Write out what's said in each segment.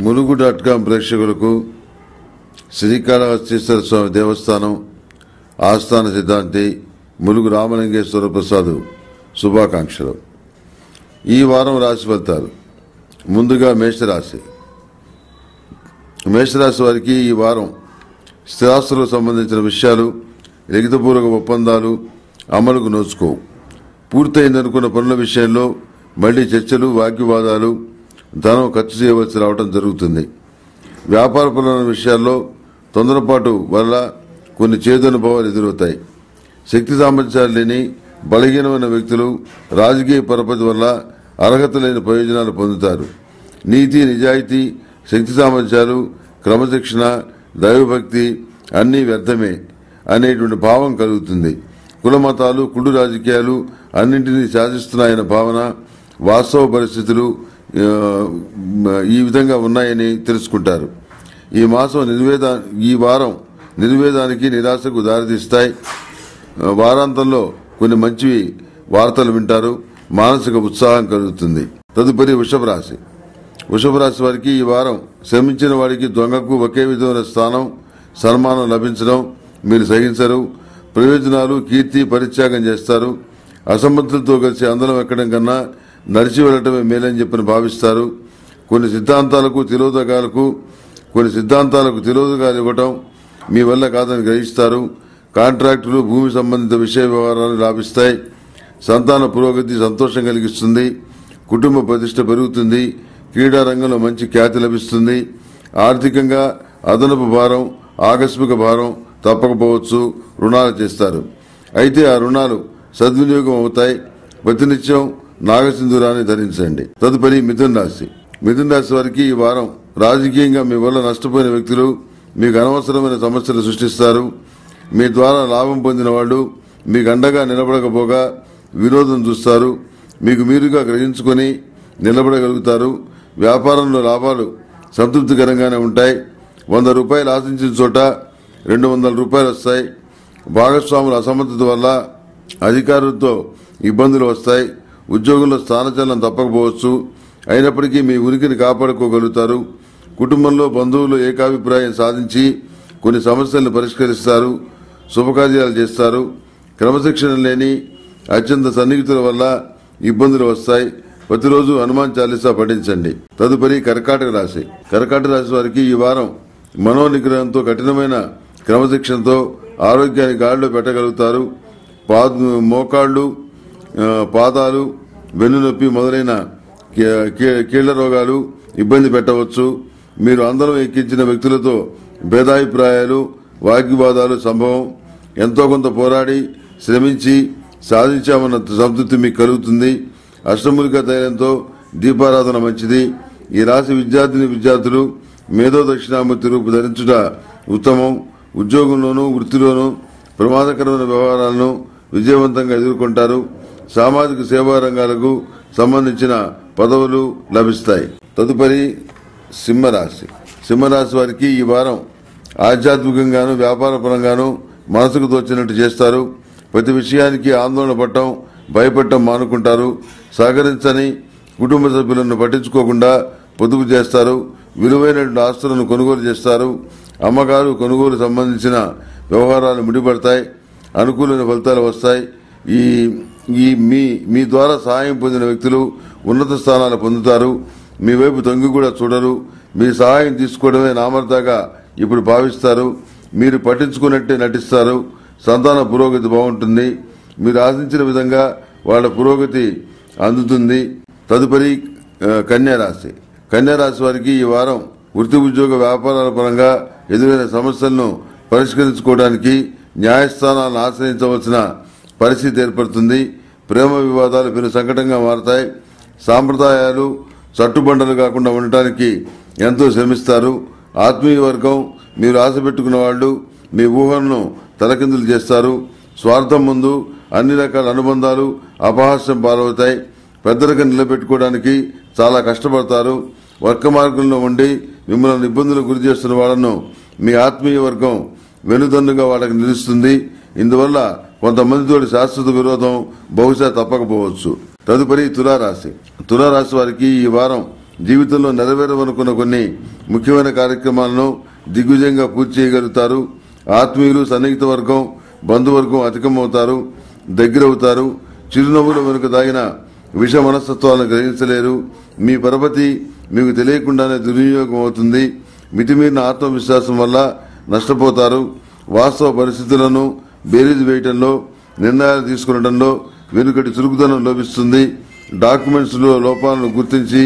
Mulugu dot com ప్రేక్షకులకు శ్రీకాళహస్తీశ్వర స్వామి దేవస్థానం ఆస్థాన సిద్ధాంతి ములుగు రామలింగేశ్వర ప్రసాద్ శుభాకాంక్షలు. ఈ వారం రాశి ఫలితాలు. ముందుగా మేషరాశి. మేషరాశి వారికి ఈ వారం స్థిరాస్తులకు సంబంధించిన విషయాలు లిఖితపూర్వక ఒప్పందాలు అమలుకు నోచుకోవు. పూర్తయిందనుకున్న పనుల విషయంలో మళ్ళీ చర్చలు వాగ్వివాదాలు ధనం ఖర్చు చేయవలసి రావడం జరుగుతుంది. వ్యాపారపరమైన విషయాల్లో తొందరపాటు వల్ల కొన్ని చేదనుభవాలు ఎదురవుతాయి. శక్తి సామర్థ్యాలు లేని బలహీనమైన వ్యక్తులు రాజకీయ పరపతి వల్ల అర్హత లేని ప్రయోజనాలు పొందుతారు. నీతి నిజాయితీ శక్తి సామర్థ్యాలు క్రమశిక్షణ దైవభక్తి అన్నీ వ్యర్థమే అనేటువంటి భావం కలుగుతుంది. కులమతాలు కుళ్ళు రాజకీయాలు అన్నింటినీ శాసిస్తున్నాయన్న భావన వాస్తవ పరిస్థితులు ఈ విధంగా ఉన్నాయని తెలుసుకుంటారు. ఈ మాసం నిర్వేద ఈ వారం నిర్వేదానికి నిరాశకు దారితీస్తాయి. వారాంతంలో కొన్ని మంచి వార్తలు వింటారు. మానసిక ఉత్సాహం కలుగుతుంది. తదుపరి వృషభ రాశి. వృషభ రాశి వారికి ఈ వారం శ్రమించిన వారికి దొంగకు ఒకే విధమైన స్థానం సన్మానం లభించడం మీరు సహించరు. ప్రయోజనాలు కీర్తి పరిత్యాగం చేస్తారు. అసమర్థులతో కలిసి అందరం ఎక్కడం కన్నా నడిచి వెళ్ళటమే మేలని చెప్పని భావిస్తారు. కొన్ని సిద్ధాంతాలకు తిలోదకాలకు కొన్ని సిద్ధాంతాలకు తిలోదకాలు ఇవ్వటం మీ వల్ల కాదని గ్రహిస్తారు. కాంట్రాక్టులు భూమి సంబంధిత విషయ వ్యవహారాలు లాభిస్తాయి. సంతాన పురోగతి సంతోషం కలిగిస్తుంది. కుటుంబ ప్రతిష్ట పెరుగుతుంది. క్రీడా రంగంలో మంచి ఖ్యాతి లభిస్తుంది. ఆర్థికంగా అదనపు భారం ఆకస్మిక భారం తప్పకపోవచ్చు. రుణాలు చేస్తారు. అయితే ఆ రుణాలు సద్వినియోగం అవుతాయి. ప్రతినిత్యం నాగసింధురాన్ని ధరించండి. తదుపరి మిథున్ రాశి. మిథున్ రాశి వారికి ఈ వారం రాజకీయంగా మీ వల్ల నష్టపోయిన వ్యక్తులు మీకు అనవసరమైన సమస్యలు సృష్టిస్తారు. మీ ద్వారా లాభం పొందిన వాళ్ళు మీకు అండగా నిలబడకపోగా విరోధం చూస్తారు. మీకు మీరుగా గ్రహించుకొని నిలబడగలుగుతారు. వ్యాపారంలో లాభాలు సంతృప్తికరంగానే ఉంటాయి. వంద రూపాయలు ఆశించిన చోట రెండు వందల రూపాయలు వస్తాయి. భాగస్వాముల అసమర్థత వల్ల అధికారులతో ఇబ్బందులు వస్తాయి. ఉద్యోగంలో స్థానచలనం తప్పకపోవచ్చు. అయినప్పటికీ మీ ఉనికిని కాపాడుకోగలుగుతారు. కుటుంబంలో బంధువులు ఏకాభిప్రాయం సాధించి కొన్ని సమస్యలను పరిష్కరిస్తారు. శుభకార్యాలు చేస్తారు. క్రమశిక్షణ లేని అత్యంత సన్నిహితుల వల్ల ఇబ్బందులు వస్తాయి. ప్రతిరోజు హనుమాన్ చాలీసా పఠించండి. తదుపరి కర్కాటక రాశి. కర్కాటక రాశి వారికి ఈ వారం మనోనిగ్రహంతో కఠినమైన క్రమశిక్షణతో ఆరోగ్యాన్ని గాడిలో పెట్టగలుగుతారు. పాద మోకాళ్ళు పాదాలు వెన్నునొప్పి మొదలైన కీళ్ళ రోగాలు ఇబ్బంది పెట్టవచ్చు. మీరు అందరం ఎక్కించిన వ్యక్తులతో భేదాభిప్రాయాలు వాగ్వివాదాలు సంభవం. ఎంతో కొంత పోరాడి శ్రమించి సాధించామన్న సంతృప్తి మీకు కలుగుతుంది. అష్టములిక తైలంతో దీపారాధన మంచిది. ఈ రాశి విద్యార్థిని విద్యార్థులు మేధో దక్షిణామూర్తి రూపు ధరించుట ఉత్తమం. ఉద్యోగంలోనూ వృత్తిలోనూ ప్రమాదకరమైన వ్యవహారాలను విజయవంతంగా ఎదుర్కొంటారు. సామాజిక సేవా రంగాలకు సంబంధించిన పదవులు లభిస్తాయి. తదుపరి సింహరాశి. సింహరాశి వారికి ఈ వారం ఆధ్యాత్మికంగాను వ్యాపారపరంగాను మనసుకు తోచినట్టు చేస్తారు. ప్రతి విషయానికి ఆందోళన పడటం భయపడటం మానుకుంటారు. సహకరించని కుటుంబ సభ్యులను పట్టించుకోకుండా పొదుపు చేస్తారు. విలువైన ఆస్తులను కొనుగోలు చేస్తారు. అమ్మకాలు కొనుగోలు సంబంధించిన వ్యవహారాలు ముడిపడతాయి. అనుకూలమైన ఫలితాలు వస్తాయి. ఈ ఈ మీ మీ ద్వారా సహాయం పొందిన వ్యక్తులు ఉన్నత స్థానాలు పొందుతారు. మీ వైపు తొంగి కూడా చూడరు. మీ సహాయం తీసుకోవడమే నామర్దాగా ఇప్పుడు భావిస్తారు. మీరు పట్టించుకున్నట్టే నటిస్తారు. సంతాన పురోగతి బాగుంటుంది. మీరు ఆశించిన విధంగా వాళ్ళ పురోగతి అందుతుంది. తదుపరి కన్యారాశి కన్యారాశి వారికి ఈ వారం వృత్తి ఉద్యోగ వ్యాపారాల పరంగా ఎదురైన సమస్యలను పరిష్కరించుకోవడానికి న్యాయస్థానాలను ఆశ్రయించవలసిన పరిస్థితి ఏర్పడుతుంది. ప్రేమ వివాదాలు పెను సంకటంగా మారతాయి. సాంప్రదాయాలు చట్టుబండలు కాకుండా ఉండటానికి ఎంతో శ్రమిస్తారు. ఆత్మీయ వర్గం మీరు ఆశ పెట్టుకున్న వాళ్ళు మీ ఊహలను తలకిందులు చేస్తారు. స్వార్థం ముందు అన్ని రకాల అనుబంధాలు అపహాస్యం పాలవుతాయి. పెద్దలకు నిలబెట్టుకోవడానికి చాలా కష్టపడతారు. వర్గ మార్గంలో ఉండి మిమ్మల్ని ఇబ్బందులకు గురి చేస్తున్న వాళ్ళను మీ ఆత్మీయ వర్గం వెనుదన్నుగా వాళ్ళకి నిలుస్తుంది. ఇందువల్ల కొంతమందితో శాశ్వత విరోధం బహుశా తప్పకపోవచ్చు. తదుపరి తులారాశి. తులారాశి వారికి ఈ వారం జీవితంలో నెరవేరవనుకున్న కొన్ని ముఖ్యమైన కార్యక్రమాలను దిగ్విజయంగా పూర్తి చేయగలుగుతారు. ఆత్మీయులు సన్నిహిత వర్గం బంధువర్గం అధికమవుతారు దగ్గరవుతారు. చిరునవ్వుల వెనుక దాగిన విష మనస్తత్వాలను గ్రహించలేరు. మీ పరపతి మీకు తెలియకుండానే దుర్వినియోగం అవుతుంది. మితిమీరిన ఆత్మవిశ్వాసం వల్ల నష్టపోతారు. వాస్తవ పరిస్థితులను బేరీజ్ వేయటంలో నిర్ణయాలు తీసుకునడంలో వెనుకటి చురుకుదనం లోపిస్తుంది. డాక్యుమెంట్స్లో లోపాలను గుర్తించి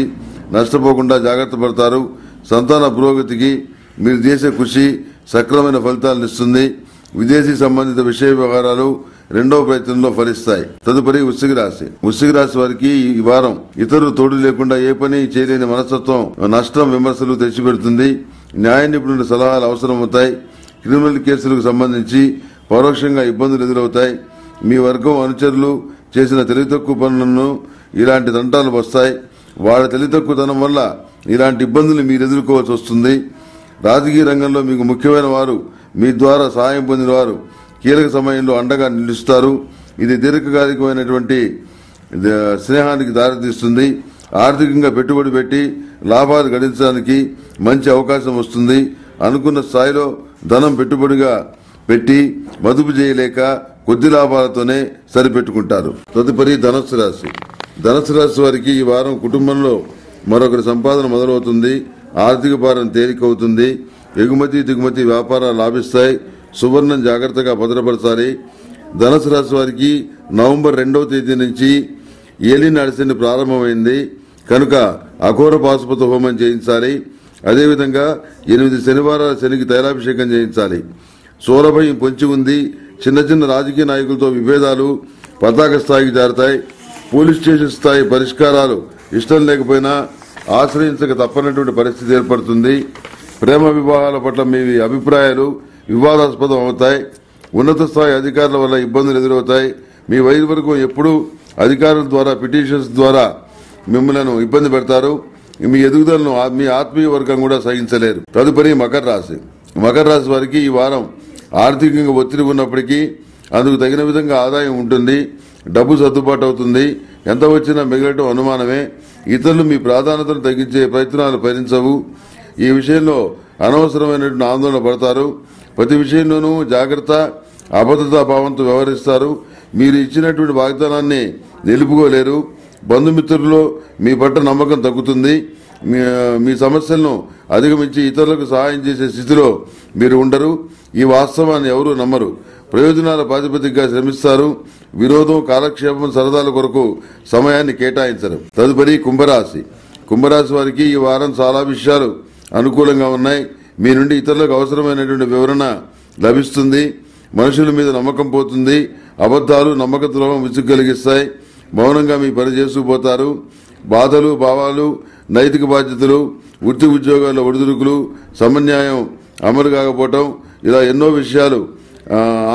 నష్టపోకుండా జాగ్రత్త పడతారు. సంతాన పురోగతికి మీరు చేసే కృషి సక్రమైన ఫలితాలను ఇస్తుంది. విదేశీ సంబంధిత విషయ వ్యవహారాలు రెండవ ప్రయత్నంలో ఫలిస్తాయి. తదుపరి వృశ్చిక రాశి. వృశ్చిక రాశి వారికి ఈ వారం ఇతరులు తోడు లేకుండా ఏ పని చేయలేని మనస్తత్వం నష్టం విమర్శలు తెచ్చిపెడుతుంది. న్యాయ నిపుణుల సలహాలు అవసరమవుతాయి. క్రిమినల్ కేసులకు సంబంధించి పరోక్షంగా ఇబ్బందులు ఎదురవుతాయి. మీ వర్గం అనుచరులు చేసిన తెలివితక్కువ పనులను ఇలాంటి దంటాలు వస్తాయి. వాళ్ళ తెలివితక్కువతనం వల్ల ఇలాంటి ఇబ్బందులు మీరు ఎదుర్కోవాల్సి వస్తుంది. రాజకీయ రంగంలో మీకు ముఖ్యమైన వారు మీ ద్వారా సహాయం పొందిన వారు కీలక సమయంలో అండగా నిలుస్తారు. ఇది దీర్ఘకాలికమైనటువంటి స్నేహానికి దారితీస్తుంది. ఆర్థికంగా పెట్టుబడి పెట్టి లాభాలు గడించడానికి మంచి అవకాశం వస్తుంది. అనుకున్న స్థాయిలో ధనం పెట్టుబడిగా పెట్టి మదుపు చేయలేక కొద్ది లాభాలతోనే సరిపెట్టుకుంటారు. తదుపరి ధనస్సు రాశి. ధనస్సు రాశి వారికి ఈ వారం కుటుంబంలో మరొకరి సంపాదన మొదలవుతుంది. ఆర్థిక భారం తేలికవుతుంది. ఎగుమతి దిగుమతి వ్యాపారాలు లాభిస్తాయి. సువర్ణం జాగ్రత్తగా భద్రపరచాలి. ధనుసు రాశి వారికి నవంబర్ రెండవ తేదీ నుంచి ఏలి నడిసిన ప్రారంభమైంది. కనుక అఘోర పాశుపత హోమం చేయించాలి. అదేవిధంగా ఎనిమిది శనివారాల శనికి తైలాభిషేకం చేయించాలి. సూరభయం పొంచి ఉంది. చిన్న చిన్న రాజకీయ నాయకులతో విభేదాలు పతాక స్థాయికి జారుతాయి. పోలీస్ స్టేషన్ స్థాయి పరిష్కారాలు ఇష్టం లేకపోయినా ఆశ్రయించక తప్పనటువంటి పరిస్థితి ఏర్పడుతుంది. ప్రేమ వివాహాల పట్ల మీ అభిప్రాయాలు వివాదాస్పదం అవుతాయి. ఉన్నత స్థాయి అధికారుల వల్ల ఇబ్బందులు ఎదురవుతాయి. మీ వైద్య వరకు ఎప్పుడూ అధికారుల ద్వారా పిటిషన్స్ ద్వారా మిమ్మల్ని ఇబ్బంది పెడతారు. మీ ఎదుగుదలను ఆ- మీ ఆత్మీయ వర్గం కూడా సహించలేరు. తదుపరి మకర రాశి. మకర రాశి వారికి ఈ వారం ఆర్థికంగా ఒత్తిడి ఉన్నప్పటికీ అందుకు తగిన విధంగా ఆదాయం ఉంటుంది డబ్బు సర్దుబాటు అవుతుంది ఎంత వచ్చినా మిగలటం అనుమానమే. ఇతరులు మీ ప్రాధాన్యతను తగ్గించే ప్రయత్నాలు ఫలించవు. ఈ విషయంలో అనవసరమైనటువంటి ఆందోళన పడతారు. ప్రతి విషయంలోనూ జాగ్రత్త అభద్రతా భావంతో వ్యవహరిస్తారు. మీరు ఇచ్చినటువంటి వాగ్దానాన్ని నిలుపుకోలేరు. బంధుమిత్రుల్లో మీ పట్ల నమ్మకం తగ్గుతుంది. మీ- మీ సమస్యలను అధిగమించి ఇతరులకు సహాయం చేసే స్థితిలో మీరు ఉండరు. ఈ వాస్తవాన్ని ఎవరూ నమ్మరు. ప్రయోజనాల ప్రాతిపదికగా శ్రమిస్తారు. విరోధం కాలక్షేపం సరదాల కొరకు సమయాన్ని కేటాయించరు. తదుపరి కుంభరాశి. కుంభరాశి వారికి ఈ వారం చాలా విషయాలు అనుకూలంగా ఉన్నాయి. మీ నుండి ఇతరులకు అవసరమైనటువంటి వివరణ లభిస్తుంది. మనుషుల మీద నమ్మకం పోతుంది. అబద్ధాలు నమ్మక ద్రోహం విసుగు కలిగిస్తాయి. మౌనంగా మీ పని చేసుకుపోతారు. బాధలు భావాలు నైతిక బాధ్యతలు వృత్తి ఉద్యోగాల్లో ఒడిదుడుకులు సమన్యాయం అమలు కాకపోవటం ఇలా ఎన్నో విషయాలు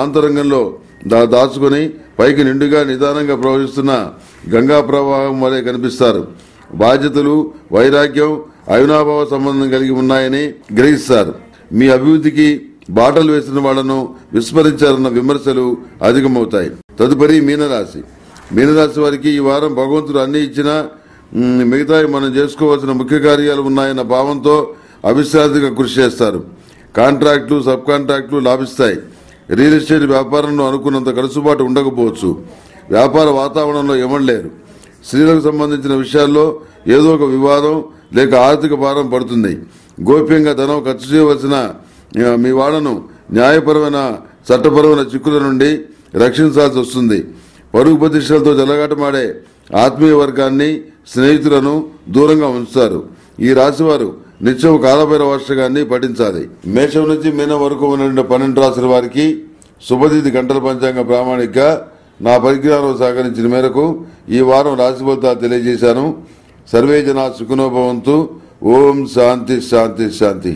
ఆంతరంగంలో దా దాచుకొని పైకి నిండుగా నిదానంగా ప్రవహిస్తున్న గంగా ప్రవాహం వలె కనిపిస్తారు. బాధ్యతలు వైరాగ్యం అవినాభావ సంబంధం కలిగి ఉన్నాయని గ్రహిస్తారు. మీ అభివృద్ధికి బాటలు వేసిన వాళ్ళను విస్మరించారన్న విమర్శలు అధికమవుతాయి. తదుపరి మీనరాశి. మీనరాశి వారికి ఈ వారం భగవంతుడు అన్ని ఇచ్చినా మిగతావి మనం చేసుకోవాల్సిన ముఖ్య కార్యాలు ఉన్నాయన్న భావంతో అవిశ్రాంతిగా కృషి చేస్తారు. కాంట్రాక్టులు సబ్ కాంట్రాక్టులు లాభిస్తాయి. రియల్ ఎస్టేట్ వ్యాపారంలో అనుకున్నంత కలుసుబాటు ఉండకపోవచ్చు. వ్యాపార వాతావరణంలో ఇవ్వలేరు స్త్రీలకు సంబంధించిన విషయాల్లో ఏదో ఒక వివాదం లేక ఆర్థిక భారం పడుతుంది. గోప్యంగా ధనం ఖర్చు చేయవలసిన మీ వాళ్ళను న్యాయపరమైన చట్టపరమైన చిక్కుల నుండి రక్షించాల్సి వస్తుంది. పరుగు ప్రతిష్టలతో జలగాటమాడే ఆత్మీయ వర్గాన్ని స్నేహితులను దూరంగా ఉంచుతారు. ఈ రాశివారు నిత్యం కాలభైర వర్షగాన్ని పఠించాలి. మేషం నుంచి మీనం వరకు ఉన్న పన్నెండు రాశుల వారికి శుభతిథి గంటల పంచాంగ ప్రామాణిక నా పరిజ్ఞానం సహకరించిన మేరకు ఈ వారం రాశి ఫలితాలు తెలియజేశాను. సర్వేజన సుఖనోభవంతు ఓం శాంతి శాంతి శాంతి.